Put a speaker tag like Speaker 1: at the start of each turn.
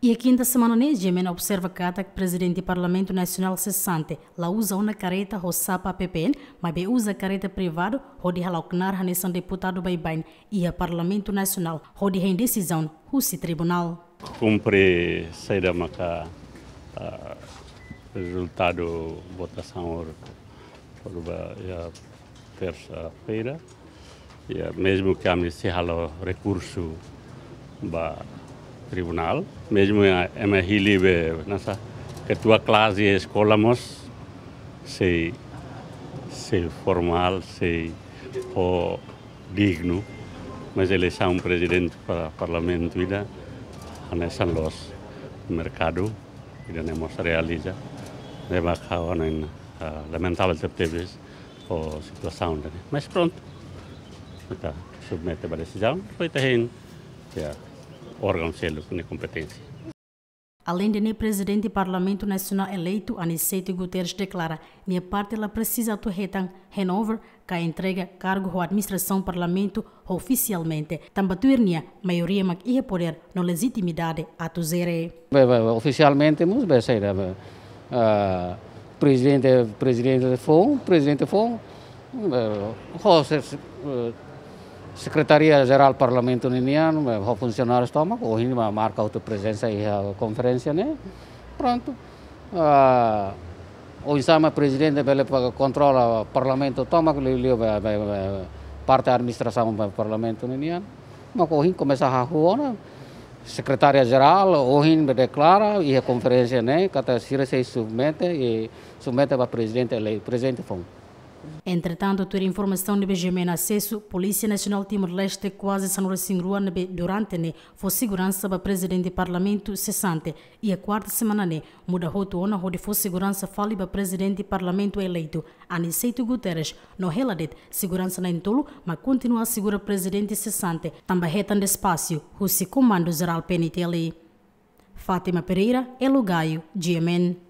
Speaker 1: E a quinta semana ne Gemena observa que o presidente do Parlamento Nacional cessante. Lá usa uma careta roçapa PPN, mas be usa careta privado, onde halaucnar hanesan deputado bem e a Parlamento Nacional, onde em decisão, o tribunal.
Speaker 2: Cumpre saída maca uh, resultado votação por a terça-feira, mesmo que a se halo recurso ba tribunal, mesmo em hilibe nessa ketua classe escolamos se se formal, se o digno, mas eleição um presidente para o parlamento vida nessa los mercado e não realiza. De bacana em lamentável teve a situação mas pronto. Kita submete a decisão. Foi terreno órgão selo com competência.
Speaker 1: Além de nem presidente do Parlamento Nacional eleito, Aniceto Guterres declara que a parte ela precisa atuar renover que entrega cargo à administração do Parlamento oficialmente. Também a maioria mas ia poder na legitimidade a tuzere.
Speaker 3: Oficialmente, mas ser uh, presidente presidente de FON, presidente de FON, uh, Secretaria-Geral Parlamento Indiano, o funcionário estômago, hoje marca outra presença e a conferência, né? Pronto. Uh, o Isama presidente ele controla o Parlamento estômago, ele parte da administração do Parlamento Indiano. Mas hoje começa a rua, secretária-geral, hoje declara e a conferência, né? Que se submete e submete para presidente eleito, presidente Fong.
Speaker 1: Entretanto, ter informação de Benjamin acesso, Polícia Nacional Timor-Leste quase sanura singrua durante ne foi segurança para presidente do parlamento cessante. E a quarta semana ne muda roto ona onde foi segurança fali para presidente do parlamento eleito. Aniceto Guterres no reladet segurança na entolo, mas continua a segura presidente cessante. Também retan de espaço o comando geral PNTL Fátima Pereira, Elogaio, GMN